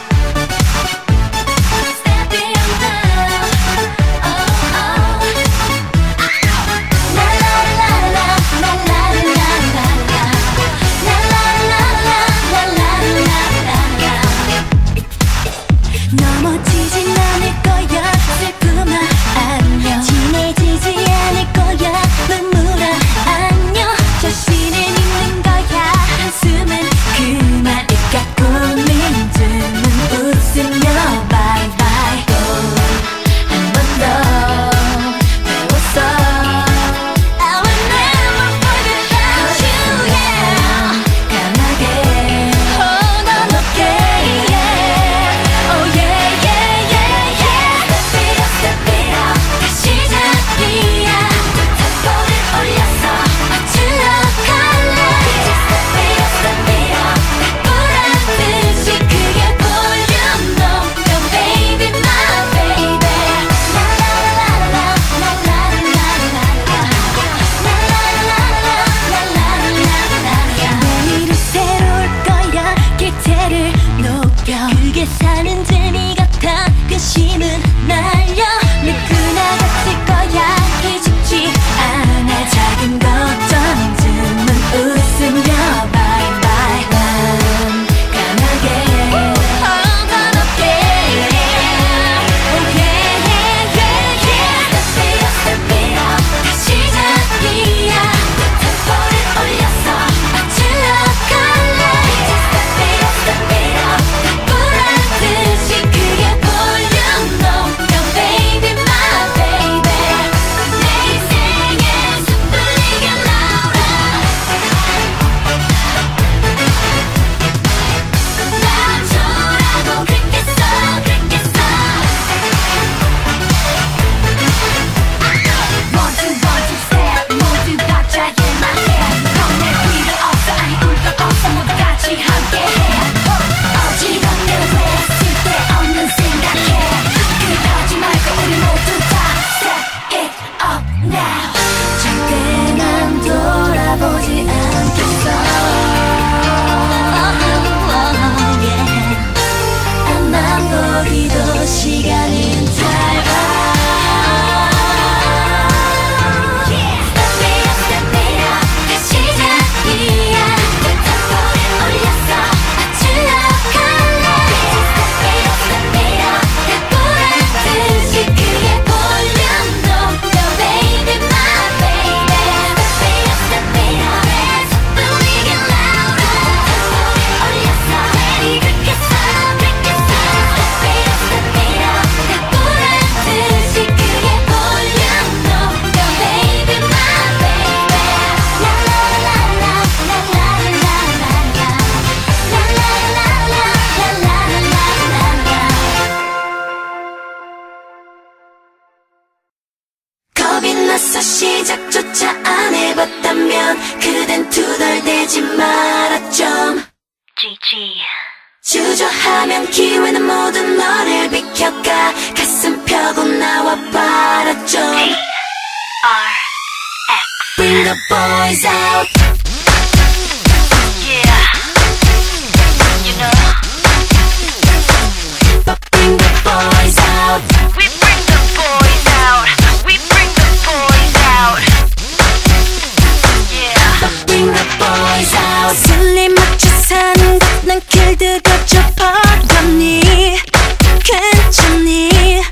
you 시작조차 안 해봤다면 그댄 투덜대지 말았죠 GG 주저하면 기회는 모두 너를 비켜가 가슴 펴고 나와 바라죠 Bring the boys out. what you need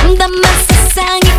암담한 세상에